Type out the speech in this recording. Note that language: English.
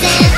dancing